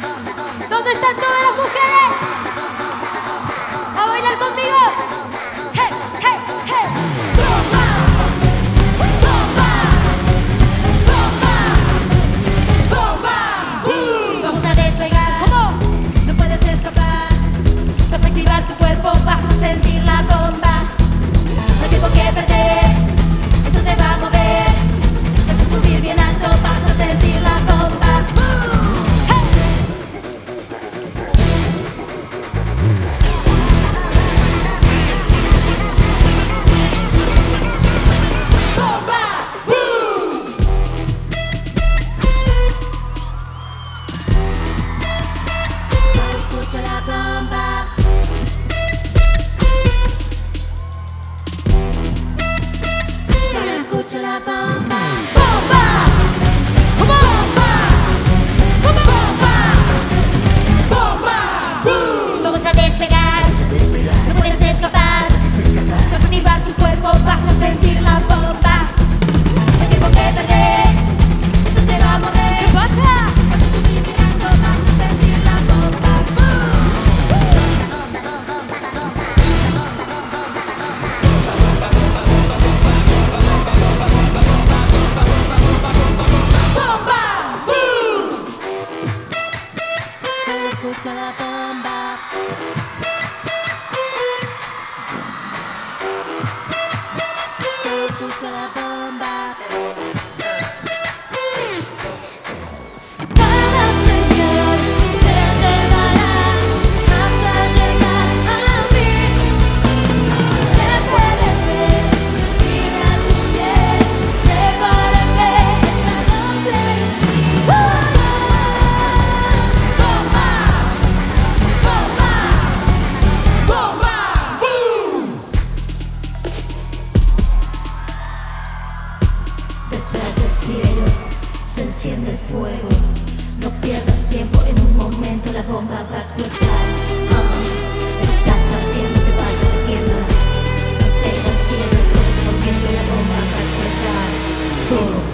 ¿Dónde están todas las mujeres? bye. Escucha la bomba. enciende el fuego. No pierdas tiempo, en un momento la bomba va a explotar. Uh, estás ardiendo, te vas derritiendo. No tengas miedo, el cuerpo moviendo, la bomba va a explotar. Boom.